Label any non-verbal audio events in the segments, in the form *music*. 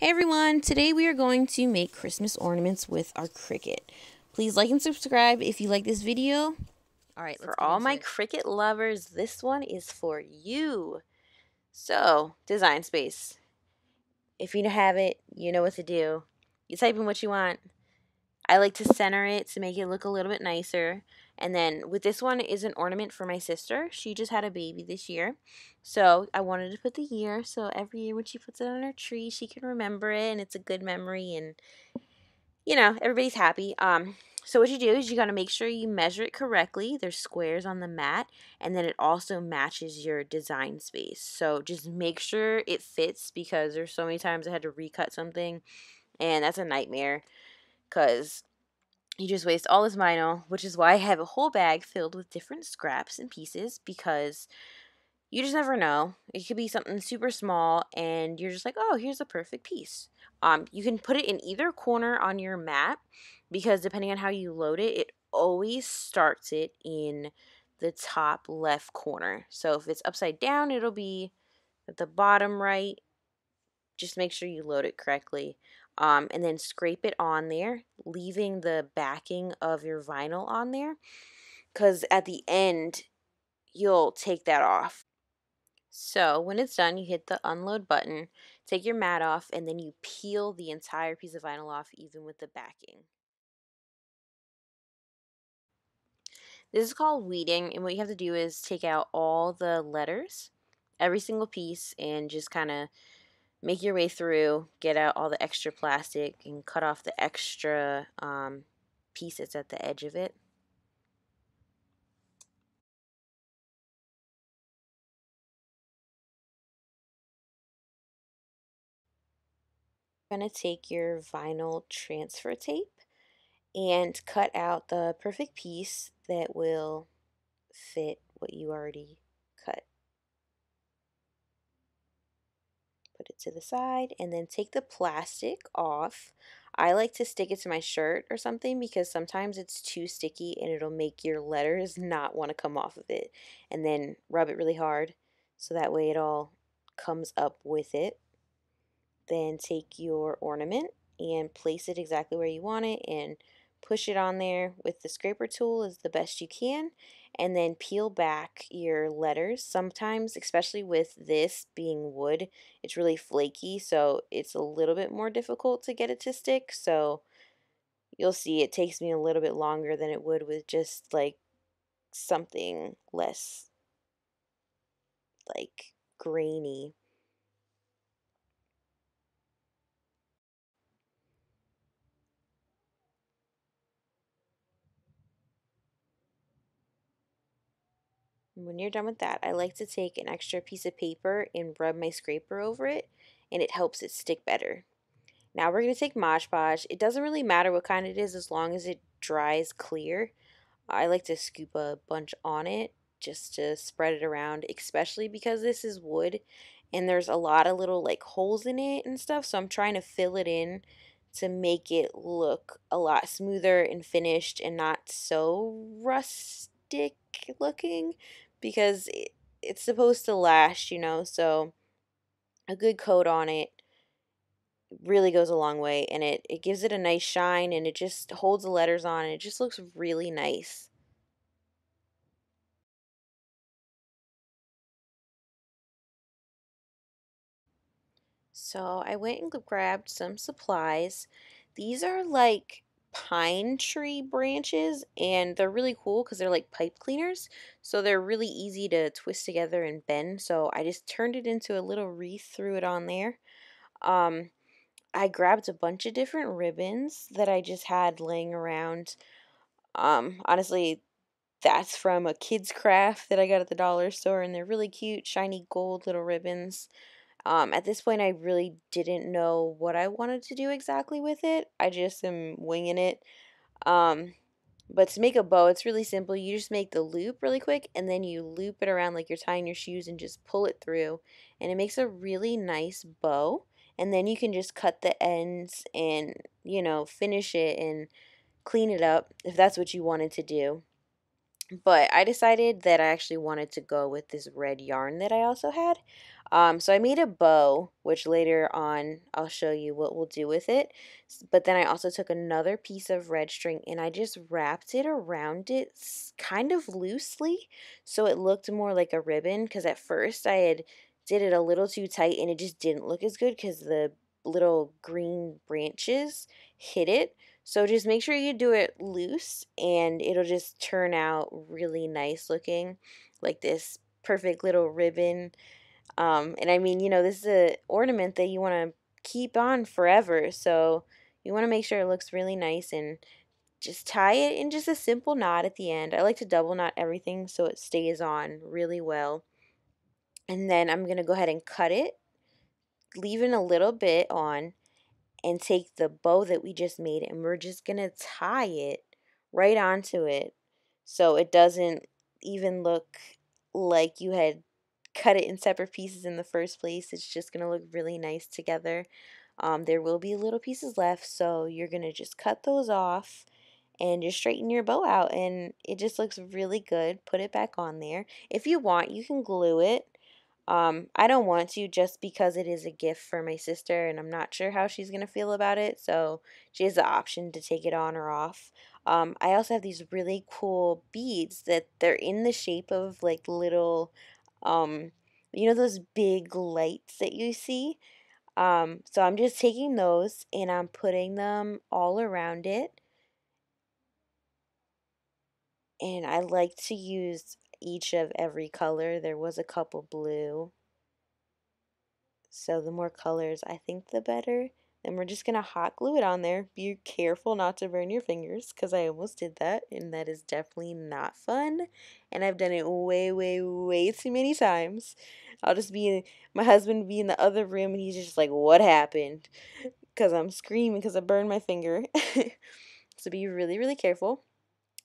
Hey everyone, today we are going to make Christmas ornaments with our Cricut. Please like and subscribe if you like this video. All right, for all my it. Cricut lovers, this one is for you. So, Design Space. If you have it, you know what to do. You type in what you want. I like to center it to make it look a little bit nicer. And then with this one is an ornament for my sister. She just had a baby this year. So I wanted to put the year. So every year when she puts it on her tree, she can remember it and it's a good memory and you know, everybody's happy. Um so what you do is you got to make sure you measure it correctly. There's squares on the mat and then it also matches your design space. So just make sure it fits because there's so many times I had to recut something and that's a nightmare because you just waste all this vinyl, which is why I have a whole bag filled with different scraps and pieces because you just never know. It could be something super small and you're just like, oh, here's a perfect piece. Um, you can put it in either corner on your mat because depending on how you load it, it always starts it in the top left corner. So if it's upside down, it'll be at the bottom right. Just make sure you load it correctly um, and then scrape it on there, leaving the backing of your vinyl on there because at the end you'll take that off. So when it's done, you hit the unload button, take your mat off, and then you peel the entire piece of vinyl off even with the backing. This is called weeding, and what you have to do is take out all the letters, every single piece, and just kind of make your way through, get out all the extra plastic, and cut off the extra um, pieces at the edge of it. You're going to take your vinyl transfer tape and cut out the perfect piece that will fit what you already cut. Put it to the side, and then take the plastic off. I like to stick it to my shirt or something because sometimes it's too sticky and it'll make your letters *laughs* not want to come off of it. And then rub it really hard so that way it all comes up with it. Then take your ornament and place it exactly where you want it and push it on there with the scraper tool as the best you can and then peel back your letters. Sometimes, especially with this being wood, it's really flaky, so it's a little bit more difficult to get it to stick. So you'll see it takes me a little bit longer than it would with just like something less like grainy. When you're done with that, I like to take an extra piece of paper and rub my scraper over it, and it helps it stick better. Now we're going to take Mod Podge. It doesn't really matter what kind it is as long as it dries clear. I like to scoop a bunch on it just to spread it around, especially because this is wood and there's a lot of little like holes in it and stuff. So I'm trying to fill it in to make it look a lot smoother and finished and not so rustic looking because it, it's supposed to last, you know, so a good coat on it really goes a long way and it, it gives it a nice shine and it just holds the letters on and it just looks really nice. So I went and grabbed some supplies. These are like pine tree branches and they're really cool because they're like pipe cleaners so they're really easy to twist together and bend so I just turned it into a little wreath threw it on there. Um, I grabbed a bunch of different ribbons that I just had laying around. Um, honestly that's from a kids craft that I got at the dollar store and they're really cute shiny gold little ribbons um, at this point, I really didn't know what I wanted to do exactly with it. I just am winging it. Um, but to make a bow, it's really simple. You just make the loop really quick and then you loop it around like you're tying your shoes and just pull it through. And it makes a really nice bow. And then you can just cut the ends and, you know, finish it and clean it up if that's what you wanted to do. But I decided that I actually wanted to go with this red yarn that I also had. Um, so I made a bow, which later on I'll show you what we'll do with it. But then I also took another piece of red string and I just wrapped it around it kind of loosely so it looked more like a ribbon because at first I had did it a little too tight and it just didn't look as good because the little green branches hit it. So just make sure you do it loose and it'll just turn out really nice looking like this perfect little ribbon. Um, and I mean, you know, this is an ornament that you want to keep on forever. So you want to make sure it looks really nice and just tie it in just a simple knot at the end. I like to double knot everything so it stays on really well. And then I'm going to go ahead and cut it, leaving a little bit on and take the bow that we just made and we're just going to tie it right onto it so it doesn't even look like you had cut it in separate pieces in the first place. It's just going to look really nice together. Um, there will be little pieces left, so you're going to just cut those off and just straighten your bow out and it just looks really good. Put it back on there. If you want, you can glue it. Um, I don't want to just because it is a gift for my sister and I'm not sure how she's going to feel about it. So she has the option to take it on or off. Um, I also have these really cool beads that they're in the shape of like little, um, you know, those big lights that you see. Um, so I'm just taking those and I'm putting them all around it. And I like to use each of every color. There was a couple blue. So the more colors, I think the better. Then we're just going to hot glue it on there. Be careful not to burn your fingers because I almost did that and that is definitely not fun. And I've done it way, way, way too many times. I'll just be, my husband be in the other room and he's just like, what happened? Because I'm screaming because I burned my finger. *laughs* so be really, really careful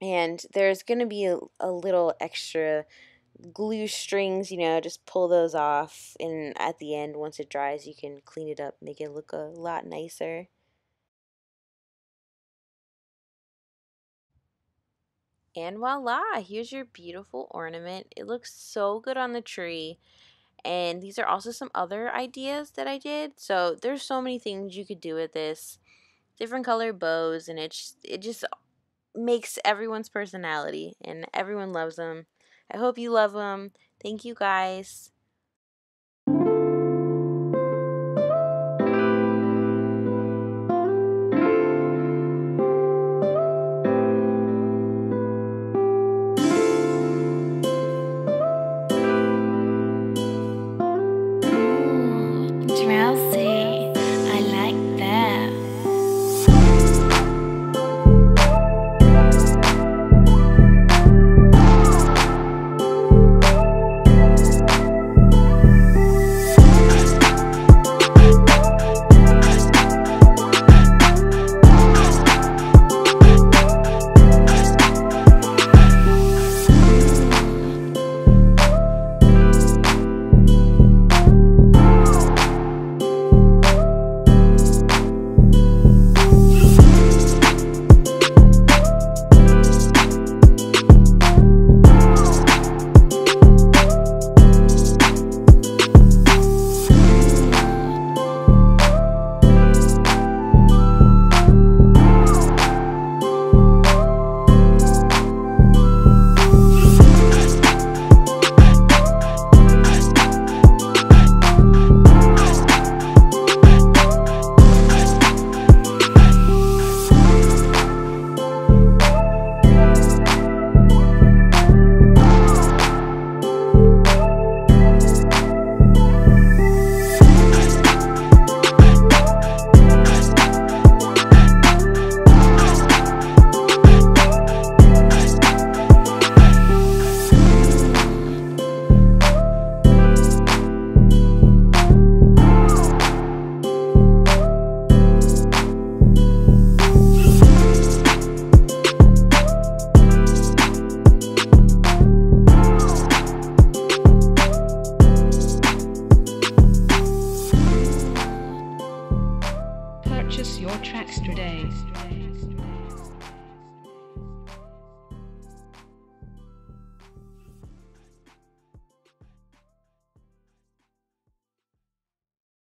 and there's going to be a, a little extra glue strings, you know, just pull those off and at the end once it dries you can clean it up, make it look a lot nicer. And voila, here's your beautiful ornament. It looks so good on the tree. And these are also some other ideas that I did. So there's so many things you could do with this. Different color bows and it's it just makes everyone's personality and everyone loves them. I hope you love them. Thank you guys.